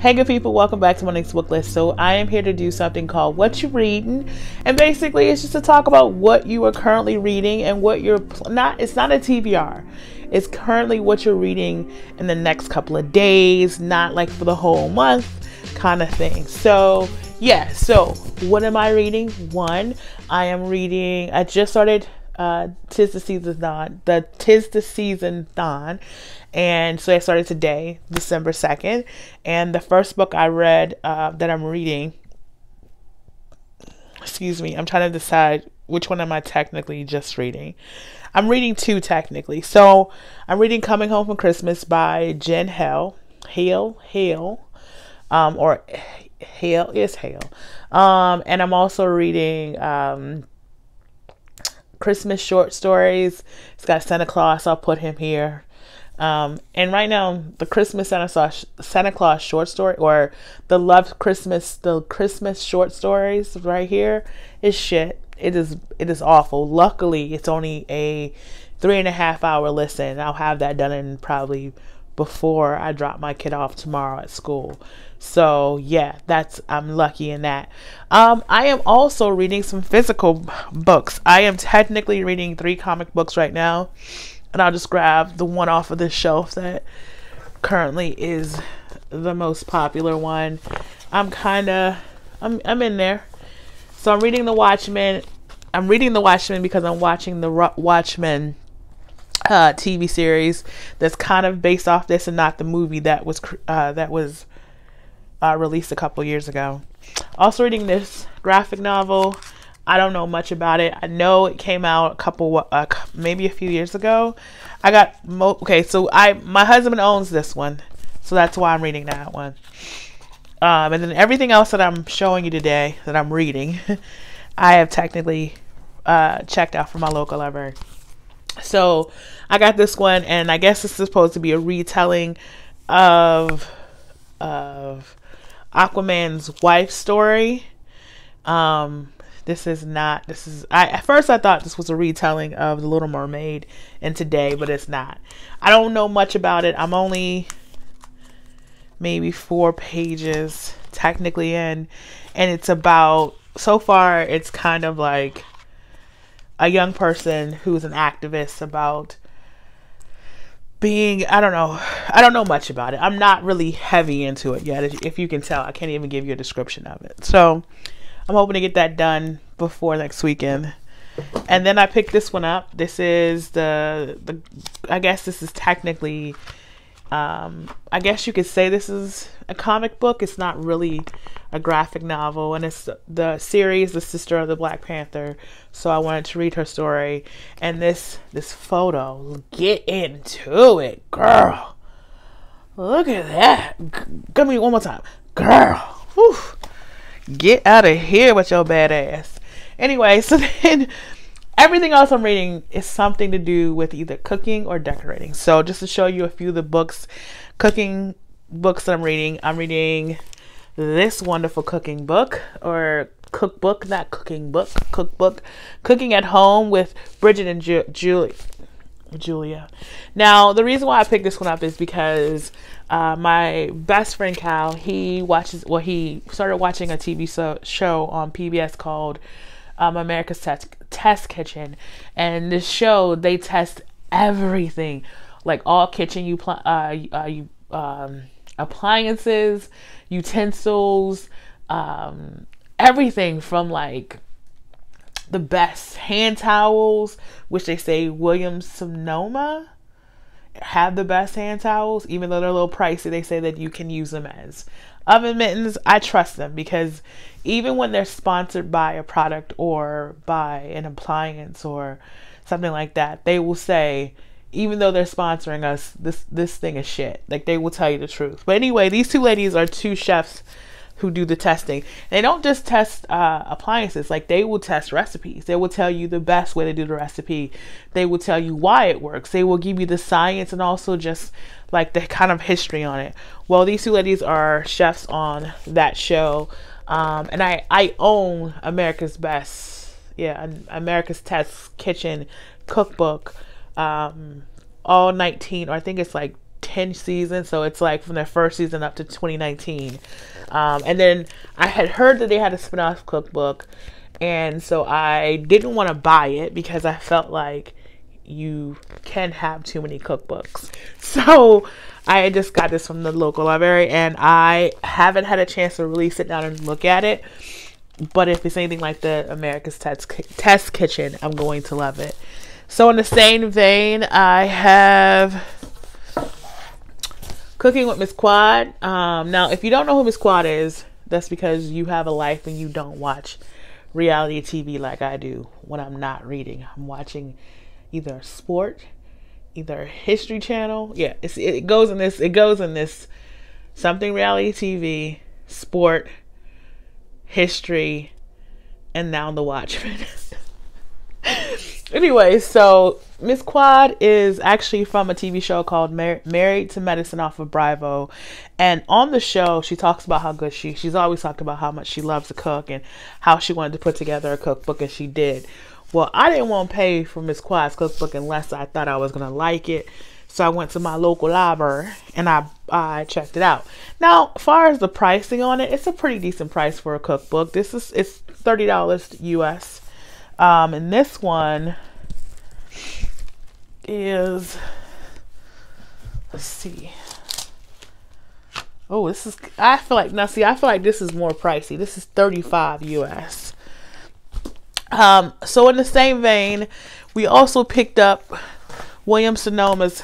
Hey good people, welcome back to Monique's Booklist. So I am here to do something called What You Reading. And basically it's just to talk about what you are currently reading and what you're not it's not a TBR. It's currently what you're reading in the next couple of days, not like for the whole month kind of thing. So yeah, so what am I reading? One, I am reading I just started uh Tis the Season Dawn, the Tis the Season Dawn and so I started today, December 2nd. And the first book I read uh, that I'm reading, excuse me, I'm trying to decide which one am I technically just reading. I'm reading two technically. So I'm reading Coming Home from Christmas by Jen Hale. Hale, Hale, um, or Hale is Hale. Um, and I'm also reading um, Christmas short stories. It's got Santa Claus. I'll put him here. Um, and right now, the Christmas Santa Claus, Santa Claus short story or the Love Christmas, the Christmas short stories right here is shit. It is it is awful. Luckily, it's only a three and a half hour listen. I'll have that done in probably before I drop my kid off tomorrow at school. So yeah, that's I'm lucky in that. Um, I am also reading some physical books. I am technically reading three comic books right now and I'll just grab the one off of this shelf that currently is the most popular one. I'm kind of I'm I'm in there. So I'm reading The Watchmen. I'm reading The Watchmen because I'm watching the Watchmen uh, TV series that's kind of based off this and not the movie that was uh, that was uh, released a couple years ago. Also reading this graphic novel I don't know much about it. I know it came out a couple, uh, maybe a few years ago. I got mo- okay. So I, my husband owns this one, so that's why I'm reading that one. Um, and then everything else that I'm showing you today that I'm reading, I have technically uh, checked out from my local library. So I got this one, and I guess this is supposed to be a retelling of of Aquaman's wife story. Um, this is not. This is. I at first I thought this was a retelling of The Little Mermaid and today, but it's not. I don't know much about it. I'm only maybe four pages technically in, and it's about. So far, it's kind of like a young person who's an activist about being I don't know I don't know much about it. I'm not really heavy into it yet. If you can tell, I can't even give you a description of it. So I'm hoping to get that done before next weekend. And then I picked this one up. This is the the I guess this is technically um I guess you could say this is a comic book. It's not really a graphic novel and it's the series The Sister of the Black Panther. So I wanted to read her story and this this photo. Get into it, girl. Look at that. G- give me one more time. Girl. Whew. Get out of here with your bad ass. Anyway, so then everything else I'm reading is something to do with either cooking or decorating. So just to show you a few of the books, cooking books that I'm reading, I'm reading this wonderful cooking book or cookbook, not cooking book, cookbook, Cooking at Home with Bridget and Ju- Julie. Julia. Now, the reason why I picked this one up is because uh, my best friend Cal, he watches, well, he started watching a TV so, show on PBS called um, America's Test, Test Kitchen. And this show, they test everything, like all kitchen you, pl- uh, uh, you um, appliances, utensils, um, everything from like the best hand towels, which they say Williams Sonoma have the best hand towels, even though they're a little pricey. They say that you can use them as oven mittens. I trust them because even when they're sponsored by a product or by an appliance or something like that, they will say, even though they're sponsoring us, this this thing is shit. Like they will tell you the truth. But anyway, these two ladies are two chefs who do the testing. They don't just test uh, appliances, like they will test recipes. They will tell you the best way to do the recipe. They will tell you why it works. They will give you the science and also just like the kind of history on it. Well, these two ladies are chefs on that show. Um, and I, I own America's Best, yeah, America's Test Kitchen cookbook. Um, all 19, or I think it's like 10 seasons. So it's like from their first season up to 2019. Um, and then I had heard that they had a spin-off cookbook. And so I didn't want to buy it because I felt like you can have too many cookbooks. So I just got this from the local library and I haven't had a chance to really sit down and look at it. But if it's anything like the America's Test, Test Kitchen, I'm going to love it. So, in the same vein, I have Cooking with Miss Quad. Um, now, if you don't know who Miss Quad is, that's because you have a life and you don't watch reality TV like I do when I'm not reading. I'm watching either sport, either History Channel. Yeah, it goes in this. It goes in this something reality TV, sport, history, and now The Watchmen. anyway, so Miss Quad is actually from a TV show called Mar- Married to Medicine off of Bravo. And on the show, she talks about how good she she's always talked about how much she loves to cook and how she wanted to put together a cookbook and she did. Well, I didn't want to pay for Miss Quad's cookbook unless I thought I was going to like it. So I went to my local library and I I checked it out. Now, far as the pricing on it, it's a pretty decent price for a cookbook. This is it's thirty dollars US, um, and this one is let's see. Oh, this is I feel like now see I feel like this is more pricey. This is 35 US. Um so in the same vein, we also picked up William Sonoma's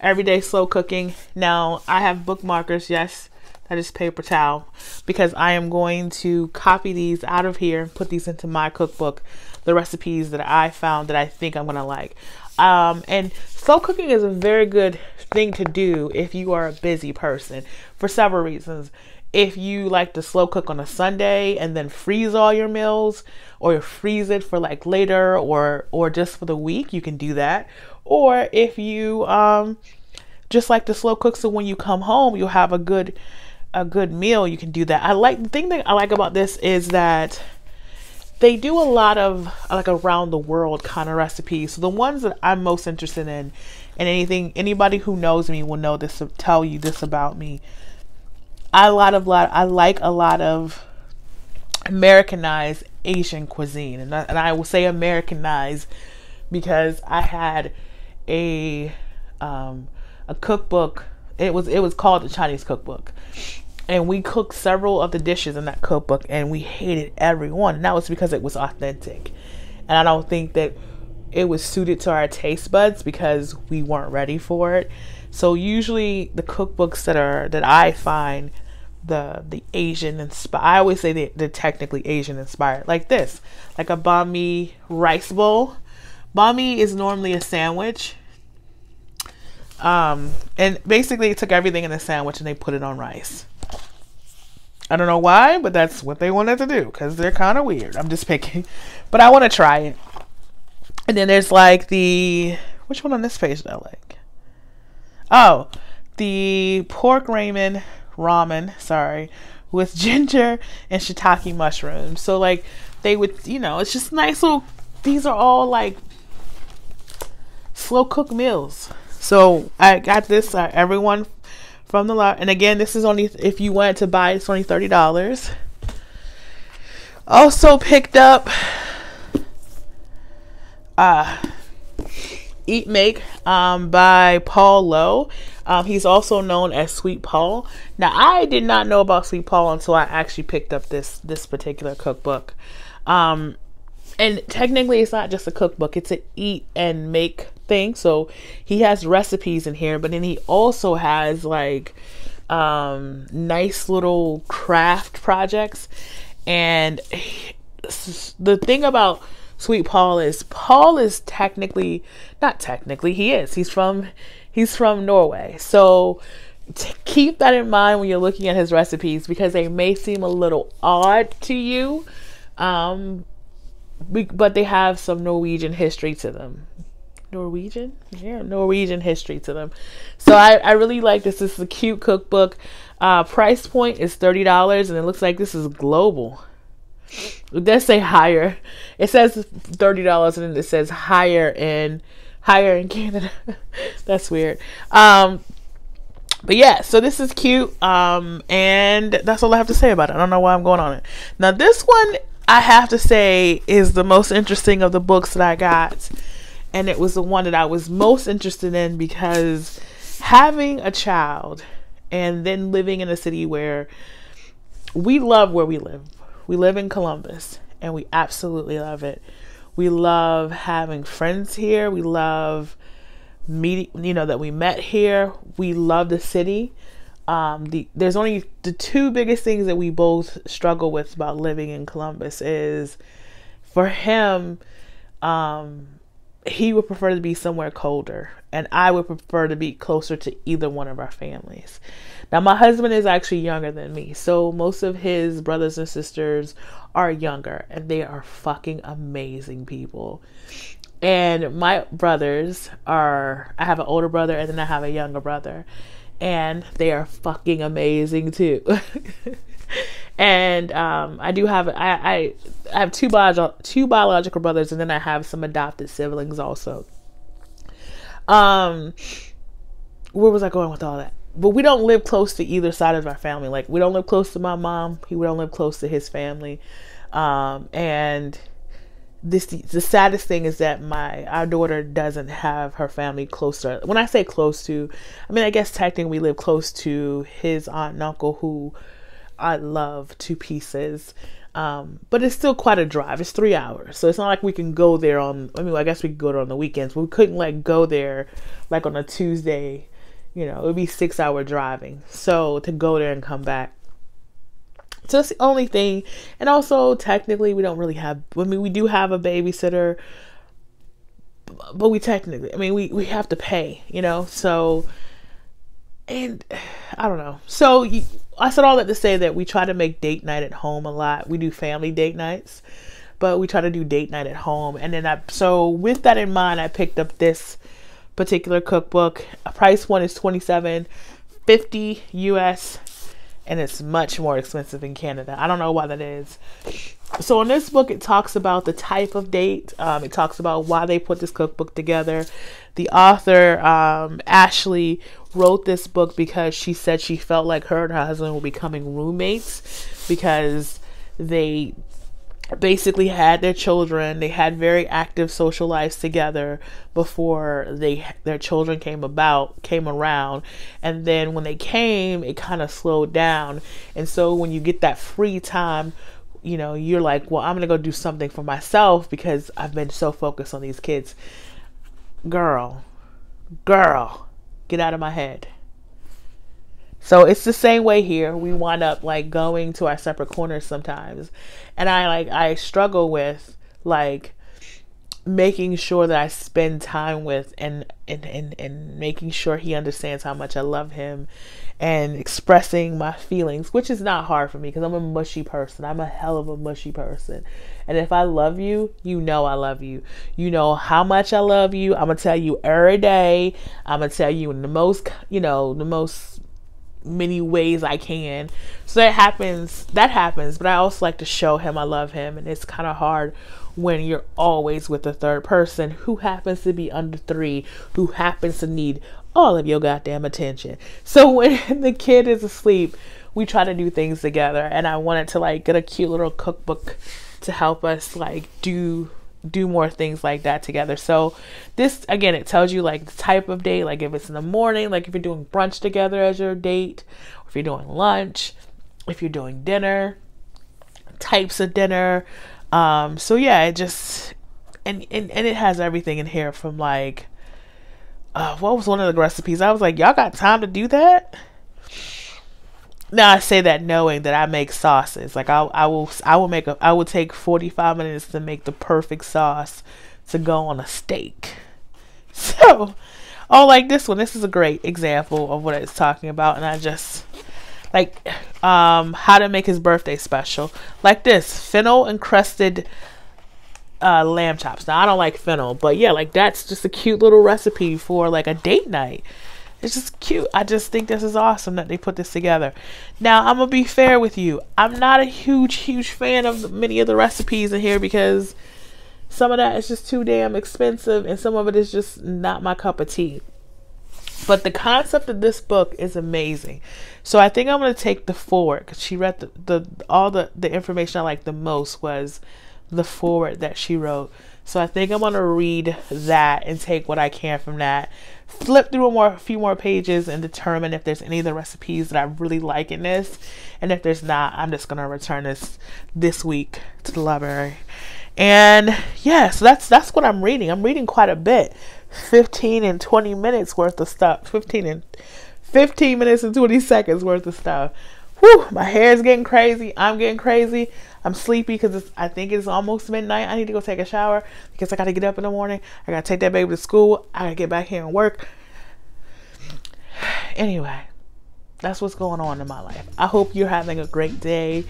Everyday Slow Cooking. Now, I have bookmarkers, yes, that is paper towel, because I am going to copy these out of here and put these into my cookbook, the recipes that I found that I think I'm to like. Um, and slow cooking is a very good thing to do if you are a busy person for several reasons. If you like to slow cook on a Sunday and then freeze all your meals, or freeze it for like later, or or just for the week, you can do that. Or if you um, just like to slow cook, so when you come home, you'll have a good a good meal. You can do that. I like the thing that I like about this is that they do a lot of like around the world kind of recipes. So the ones that I'm most interested in, and anything anybody who knows me will know this, tell you this about me. I a lot of lot I like a lot of Americanized Asian cuisine, and I, and I will say Americanized because I had a um, a cookbook. It was it was called the Chinese cookbook, and we cooked several of the dishes in that cookbook, and we hated every one. And that was because it was authentic, and I don't think that it was suited to our taste buds because we weren't ready for it. So usually the cookbooks that are that I find the the Asian inspired. I always say they, they're technically Asian inspired, like this, like a banh mi rice bowl. banh mi is normally a sandwich, um, and basically it took everything in the sandwich and they put it on rice. I don't know why, but that's what they wanted to do because they're kind of weird. I'm just picking, but I want to try it. And then there's like the which one on this page do I like? Oh, the pork ramen ramen. Sorry, with ginger and shiitake mushrooms. So like they would, you know, it's just nice little. These are all like slow cook meals. So I got this. Uh, everyone from the lot, and again, this is only if you wanted to buy. It's only thirty dollars. Also picked up. Uh, Eat Make um, by Paul Lowe. Um, he's also known as Sweet Paul. Now, I did not know about Sweet Paul until I actually picked up this this particular cookbook. Um, and technically, it's not just a cookbook; it's an eat and make thing. So he has recipes in here, but then he also has like um, nice little craft projects. And the thing about Sweet Paul is Paul is technically not technically he is he's from he's from Norway. So keep that in mind when you're looking at his recipes because they may seem a little odd to you. Um, but they have some Norwegian history to them. Norwegian? Yeah, Norwegian history to them. So I, I really like this. This is a cute cookbook. Uh, price point is $30 and it looks like this is global. It does say higher. It says $30 and then it says higher in higher in Canada. That's weird. Um, but yeah, so this is cute. Um, and that's all I have to say about it. I don't know why I'm going on it. Now, this one I have to say is the most interesting of the books that I got. And it was the one that I was most interested in because having a child and then living in a city where we love where we live. We live in Columbus and we absolutely love it. We love having friends here. We love meeting, you know, that we met here. We love the city. Um, the there's only the two biggest things that we both struggle with about living in Columbus is for him, um, he would prefer to be somewhere colder, and I would prefer to be closer to either one of our families. Now, my husband is actually younger than me, so most of his brothers and sisters are younger, and they are fucking amazing people. And my brothers are, I have an older brother and then I have a younger brother. And they are fucking amazing too. and um, I do have, I, I, I have two, bio- two biological brothers and then I have some adopted siblings also. Um, where was I going with all that? But we don't live close to either side of our family. Like we don't live close to my mom. He we don't live close to his family. Um, and this the saddest thing is that my our daughter doesn't have her family close closer. When I say close to, I mean I guess technically we live close to his aunt and uncle who I love to pieces. Um, but it's still quite a drive. It's three hours, so it's not like we can go there on. I mean, I guess we could go there on the weekends. But we couldn't like go there like on a Tuesday. You know, it would be six hour driving. So to go there and come back, so that's the only thing. And also, technically, we don't really have. I mean, we do have a babysitter, but we technically, I mean, we we have to pay, you know. So, and I don't know. So I said all that to say that we try to make date night at home a lot. We do family date nights, but we try to do date night at home. And then I, so with that in mind, I picked up this particular cookbook. A price one is twenty seven fifty US and it's much more expensive in Canada. I don't know why that is. So in this book, it talks about the type of date. Um, it talks about why they put this cookbook together. The author um, Ashley wrote this book because she said she felt like her and her husband were becoming roommates because they basically had their children. They had very active social lives together before they their children came about came around. And then when they came it kind of slowed down. And so when you get that free time you know you're like well i'm gonna go do something for myself because i've been so focused on these kids. Girl girl get out of my head so it's the same way here. We wind up like going to our separate corners sometimes. And I like I struggle with like making sure that I spend time with and and, and, and making sure he understands how much I love him and expressing my feelings, which is not hard for me because I'm a mushy person. I'm a hell of a mushy person. And if I love you, you know I love you. You know how much I love you. I'm going to tell you every day. I'm going to tell you in the most, you know, the most many ways I can. So that happens, that happens, but I also like to show him I love him and it's kind of hard when you're always with a third person who happens to be under 3, who happens to need all of your goddamn attention. So when the kid is asleep, we try to do things together and I wanted to like get a cute little cookbook to help us like do do more things like that together. So this again it tells you like the type of date, like if it's in the morning, like if you're doing brunch together as your date, if you're doing lunch, if you're doing dinner, types of dinner. Um so yeah, it just and and, and it has everything in here from like uh what was one of the recipes? I was like, y'all got time to do that? now I say that knowing that I make sauces. Like I, I will, I will make a, I will take forty five minutes to make the perfect sauce to go on a steak. So, oh, like this one. This is a great example of what it's talking about, and I just like um how to make his birthday special. Like this fennel encrusted uh, lamb chops. Now I don't like fennel, but yeah, like that's just a cute little recipe for like a date night. It's just cute. I just think this is awesome that they put this together. Now, I'm going to be fair with you. I'm not a huge, huge fan of many of the recipes in here because some of that is just too damn expensive and some of it is just not my cup of tea. But the concept of this book is amazing. So I think I'm gonna take the forward because she read the, the all the the information I like the most was the forward that she wrote. So I think I'm gonna read that and take what I can from that. Flip through a more a few more pages and determine if there's any of the recipes that I really like in this. And if there's not, I'm just gonna return this this week to the library. And yeah, so that's that's what I'm reading. I'm reading quite a bit. 15 and 20 minutes worth of stuff. 15 and 15 minutes and 20 seconds worth of stuff. Whew, my hair is getting crazy. I'm getting crazy. I'm sleepy because I think it's almost midnight. I need to go take a shower because I got to get up in the morning. I got to take that baby to school. I got to get back here and work. Anyway, that's what's going on in my life. I hope you're having a great day.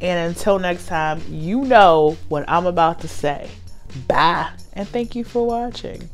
And until next time, you know what I'm about to say. Bye. And thank you for watching.